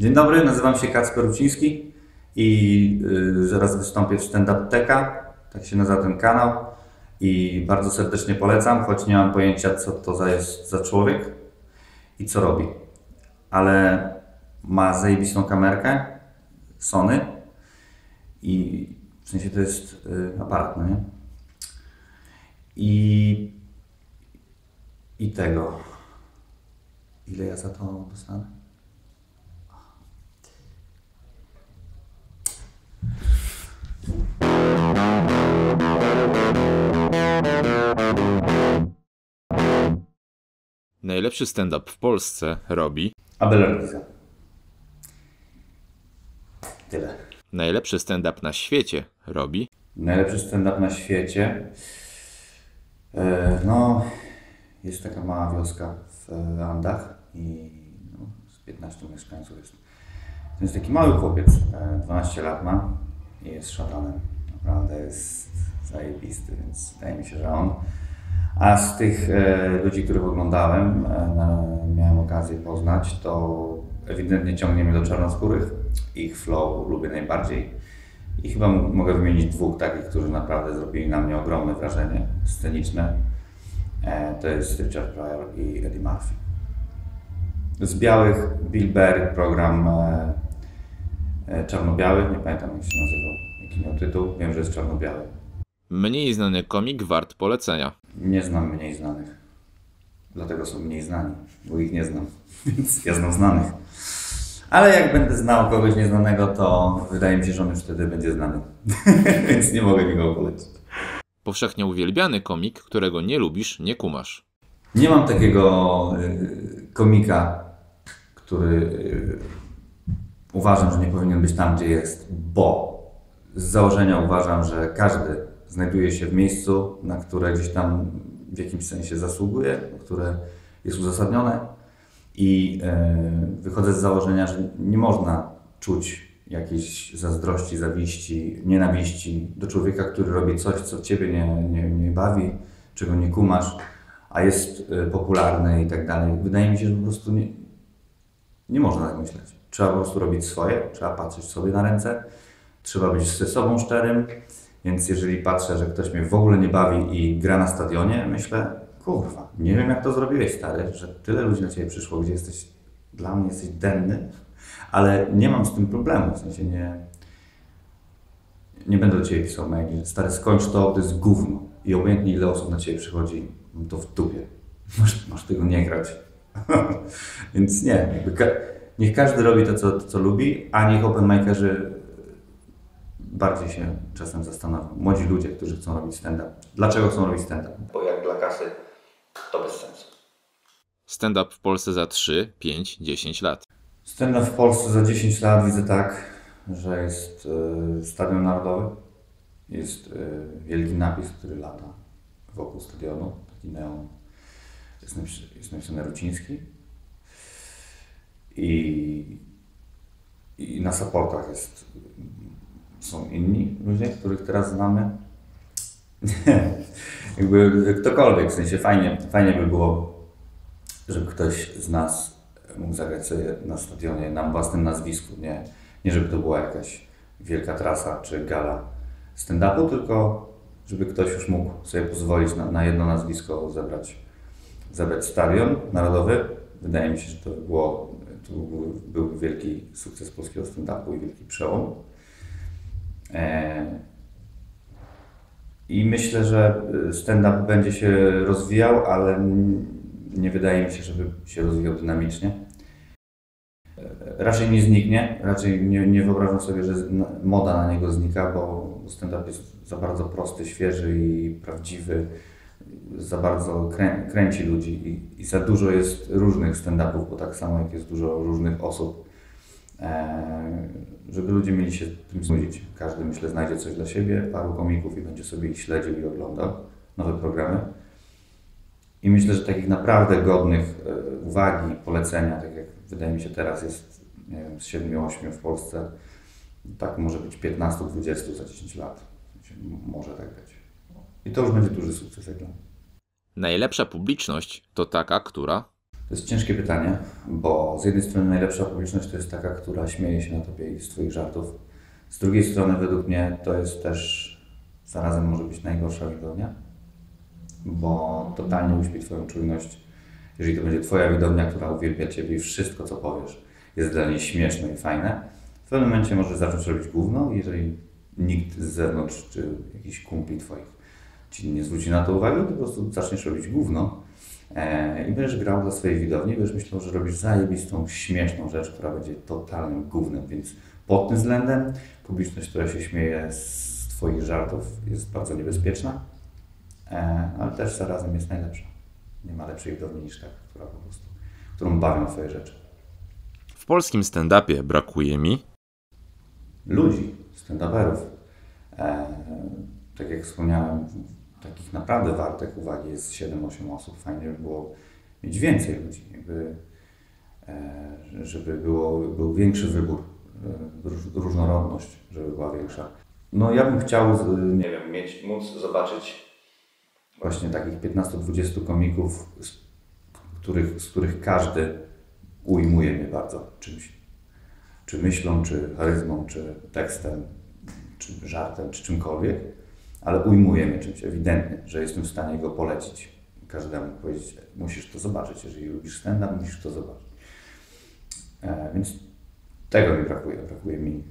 Dzień dobry, nazywam się Kacper Ruciński i y, zaraz wystąpię w Stand Up Teka, tak się nazywa ten kanał i bardzo serdecznie polecam, choć nie mam pojęcia co to za jest za człowiek i co robi. Ale ma zajebistą kamerkę Sony i w sensie to jest y, aparat, no nie? I, I tego. Ile ja za to dostanę? Najlepszy stand-up w Polsce robi. Abel Ortiza. Tyle. Najlepszy stand-up na świecie robi. Najlepszy stand-up na świecie. E, no, jest taka mała wioska w e, Andach i no, z 15 mieszkańców jest. To jest taki mały chłopiec, e, 12 lat ma i jest szatanem. Naprawdę jest zajebisty, więc wydaje mi się, że on. A z tych e, ludzi, których oglądałem, e, miałem okazję poznać, to ewidentnie ciągnie mnie do czarnoskórych. Ich flow lubię najbardziej. I chyba mogę wymienić dwóch takich, którzy naprawdę zrobili na mnie ogromne wrażenie sceniczne. E, to jest Richard Pryor i Eddie Murphy. Z białych Bill Berry, program czarno-biały, nie pamiętam jak się nazywał, jaki miał tytuł, wiem, że jest czarno-biały. Mniej znany komik wart polecenia. Nie znam mniej znanych. Dlatego są mniej znani, bo ich nie znam. Więc ja znam znanych. Ale jak będę znał kogoś nieznanego, to wydaje mi się, że on już wtedy będzie znany. Więc nie mogę nikogo polecić. Powszechnie uwielbiany komik, którego nie lubisz, nie kumasz. Nie mam takiego y, komika, który y, uważam, że nie powinien być tam, gdzie jest, bo z założenia uważam, że każdy znajduje się w miejscu, na które gdzieś tam w jakimś sensie zasługuje, które jest uzasadnione i y, wychodzę z założenia, że nie można czuć jakiejś zazdrości, zawiści, nienawiści do człowieka, który robi coś, co Ciebie nie, nie, nie bawi, czego nie kumasz, a jest y, popularny i tak dalej. Wydaje mi się, że po prostu nie, nie można tak myśleć. Trzeba po prostu robić swoje, trzeba patrzeć sobie na ręce, trzeba być ze sobą szczerym, więc jeżeli patrzę, że ktoś mnie w ogóle nie bawi i gra na stadionie, myślę, kurwa, nie wiem jak to zrobiłeś stary, że tyle ludzi na Ciebie przyszło, gdzie jesteś, dla mnie jesteś denny, ale nie mam z tym problemu, w sensie nie, nie będę do Ciebie pisał maili, stary skończ to, to jest gówno i obojętnie ile osób na Ciebie przychodzi, mam to w dupie, masz, masz tego nie grać. Więc nie, niech każdy robi to co, to, co lubi, a niech open mikerzy bardziej się czasem zastanowią. Młodzi ludzie, którzy chcą robić stand-up. Dlaczego chcą robić stand-up? Bo jak dla kasy, to bez sensu. Stand-up w Polsce za 3, 5, 10 lat. Stand-up w Polsce za 10 lat widzę tak, że jest y, Stadion Narodowy, jest y, wielki napis, który lata wokół stadionu, taki neon. Jest, napis, jest napisane Ruciński. I, I na supportach jest, są inni ludzie, których teraz znamy. Jakby ktokolwiek, w sensie fajnie, fajnie by było, żeby ktoś z nas mógł zagrać sobie na stadionie na własnym nazwisku, nie, nie żeby to była jakaś wielka trasa czy gala stand-upu, tylko żeby ktoś już mógł sobie pozwolić na, na jedno nazwisko zebrać, zebrać stadion narodowy. Wydaje mi się, że to by było, to był, byłby wielki sukces polskiego stand-upu i wielki przełom. E, I myślę, że stand-up będzie się rozwijał, ale nie wydaje mi się, żeby się rozwijał dynamicznie. E, Raczej nie zniknie, raczej nie, nie wyobrażam sobie, że moda na niego znika, bo stand-up jest za bardzo prosty, świeży i prawdziwy, za bardzo krę, kręci ludzi i, i za dużo jest różnych stand-upów, bo tak samo jak jest dużo różnych osób, żeby ludzie mieli się tym znudzić. Każdy, myślę, znajdzie coś dla siebie, paru komików i będzie sobie ich śledził i oglądał nowe programy. I myślę, że takich naprawdę godnych e, uwagi, polecenia, tak jak wydaje mi się teraz jest, nie wiem, z 7-8 w Polsce, tak może być 15-20 za 10 lat. Może tak być. I to już będzie duży sukces jak dla mnie. Najlepsza publiczność to taka, która. To jest ciężkie pytanie, bo z jednej strony najlepsza publiczność to jest taka, która śmieje się na tobie i z Twoich żartów. Z drugiej strony, według mnie, to jest też zarazem może być najgorsza widownia, bo totalnie uśpi Twoją czujność. Jeżeli to będzie Twoja widownia, która uwielbia Ciebie i wszystko, co powiesz, jest dla niej śmieszne i fajne, w pewnym momencie możesz zacząć robić gówno, jeżeli nikt z zewnątrz, czy jakiś kumpli Twoich Ci nie zwróci na to uwagi, to po prostu zaczniesz robić gówno i będziesz grał dla swojej widowni, będziesz myślał, że robisz zajebistą, śmieszną rzecz, która będzie totalnym gównem, więc pod tym względem publiczność, która się śmieje z Twoich żartów jest bardzo niebezpieczna, e, ale też zarazem jest najlepsza. Nie ma lepszej widowni niż taka, która po prostu, którą bawią Twoje rzeczy. W polskim stand-upie brakuje mi ludzi, stand-uperów. E, tak jak wspomniałem, takich naprawdę wartych uwagi jest 7-8 osób. Fajnie by było mieć więcej ludzi, jakby, e, żeby było, był większy wybór, e, róż- różnorodność, żeby była większa. No ja bym chciał, nie wiem, mieć, móc zobaczyć właśnie takich 15-20 komików, z których, z których każdy ujmuje mnie bardzo czymś. Czy myślą, czy charyzmą, czy tekstem, czy żartem, czy czymkolwiek, ale ujmuje mnie czymś ewidentnie, że jestem w stanie go polecić każdemu, powiedzieć, musisz to zobaczyć, jeżeli lubisz stand-up, musisz to zobaczyć. E, więc tego mi brakuje, brakuje mi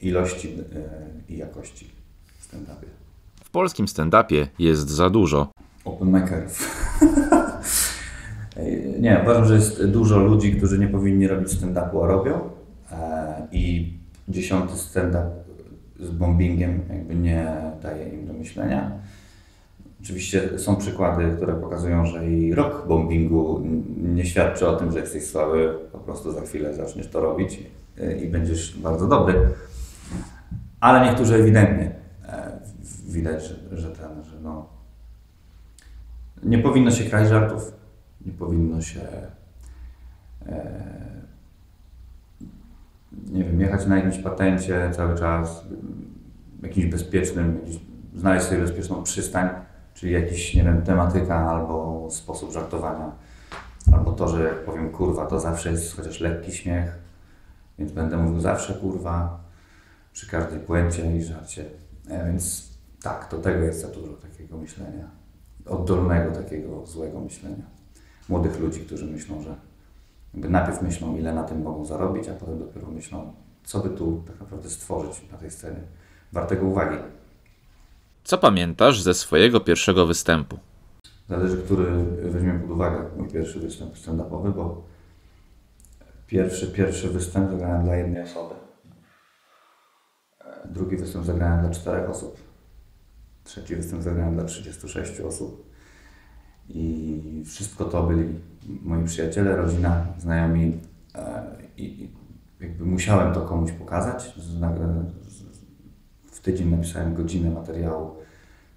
ilości e, i jakości w stand-upie. w polskim stand-upie jest za dużo. Open makerów. nie, uważam, że jest dużo ludzi, którzy nie powinni robić stand-upu, a robią. E, I dziesiąty stand-up z bombingiem jakby nie daje im do myślenia. Oczywiście są przykłady, które pokazują, że i rok bombingu nie świadczy o tym, że jesteś słaby. Po prostu za chwilę zaczniesz to robić e, i będziesz bardzo dobry. Ale niektórzy ewidentnie e, widać, że, że ten, że no, nie powinno się kraść żartów, nie powinno się e, nie wiem, jechać na jakimś patencie cały czas, jakimś bezpiecznym, jakiś, znaleźć sobie bezpieczną przystań, czyli jakiś, nie wiem, tematyka albo sposób żartowania, albo to, że jak powiem kurwa, to zawsze jest chociaż lekki śmiech, więc będę mówił zawsze kurwa przy każdej puencie i żarcie. E, więc tak, do tego jest za dużo takiego myślenia, oddolnego takiego złego myślenia. Młodych ludzi, którzy myślą, że jakby najpierw myślą, ile na tym mogą zarobić, a potem dopiero myślą, co by tu tak naprawdę stworzyć na tej scenie. Wartego uwagi. Co pamiętasz ze swojego pierwszego występu? Zależy, który weźmiemy pod uwagę mój pierwszy występ stand-upowy, bo pierwszy, pierwszy występ zagrałem dla jednej osoby. Drugi występ zagrałem dla czterech osób. Trzeci występ zagrałem dla 36 osób. I wszystko to byli moi przyjaciele, rodzina, znajomi. e, I jakby musiałem to komuś pokazać. W tydzień napisałem godzinę materiału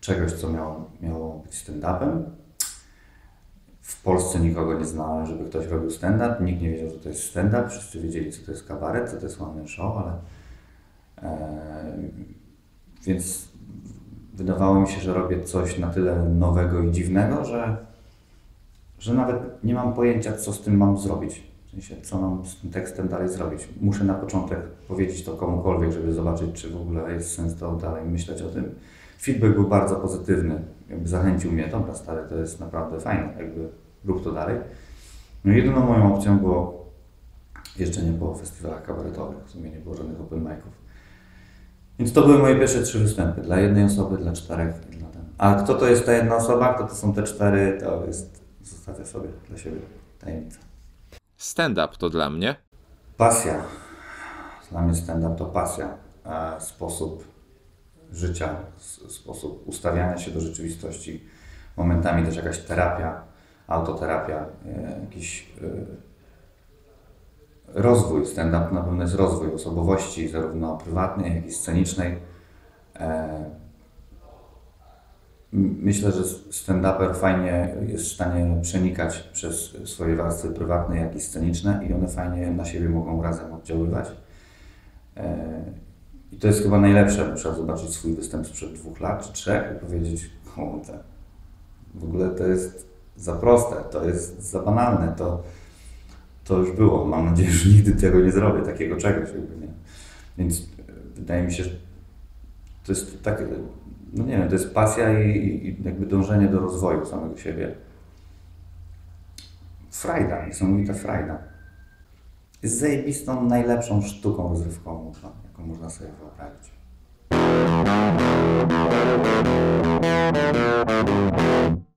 czegoś, co miało, miało być stand-upem. W Polsce nikogo nie znałem, żeby ktoś robił stand-up. Nikt nie wiedział, co to jest stand-up. Wszyscy wiedzieli, co to jest kabaret, co to jest one show, ale... E, więc wydawało mi się, że robię coś na tyle nowego i dziwnego, że, że nawet nie mam pojęcia, co z tym mam zrobić. W sensie, co mam z tym tekstem dalej zrobić. Muszę na początek powiedzieć to komukolwiek, żeby zobaczyć, czy w ogóle jest sens to dalej myśleć o tym. Feedback był bardzo pozytywny. Jakby zachęcił mnie, dobra stary, to jest naprawdę fajne, jakby rób to dalej. No jedyną moją opcją było jeżdżenie po festiwalach kabaretowych. W sumie nie było żadnych open miców. Więc to były moje pierwsze trzy występy. Dla jednej osoby, dla czterech i dla ten. A kto to jest ta jedna osoba, kto to są te cztery, to jest, zostawię sobie dla siebie tajemnicę. Stand-up to dla mnie Pasja. Dla mnie stand-up to pasja. Sposób życia, sposób ustawiania się do rzeczywistości. Momentami też jakaś terapia, autoterapia, e, jakiś e, rozwój. Stand-up na pewno jest rozwój osobowości, zarówno prywatnej, jak i scenicznej. E, Myślę, że stand-uper fajnie jest w stanie przenikać przez swoje warstwy prywatne, jak i sceniczne i one fajnie na siebie mogą razem oddziaływać. E, I to jest chyba najlepsze. Muszę zobaczyć swój występ sprzed dwóch lat czy trzech i powiedzieć, kurde, w ogóle to jest za proste, to jest za banalne, to to już było. Mam nadzieję, że nigdy tego nie zrobię, takiego czegoś jakby, nie? Więc e, wydaje mi się, że to jest tak, no nie wiem, to jest pasja i, i jakby dążenie do rozwoju samego siebie. Frajda, niesamowita frajda. Jest zajebistą, najlepszą sztuką rozrywkową, jaką można sobie wyobrazić. Thank you.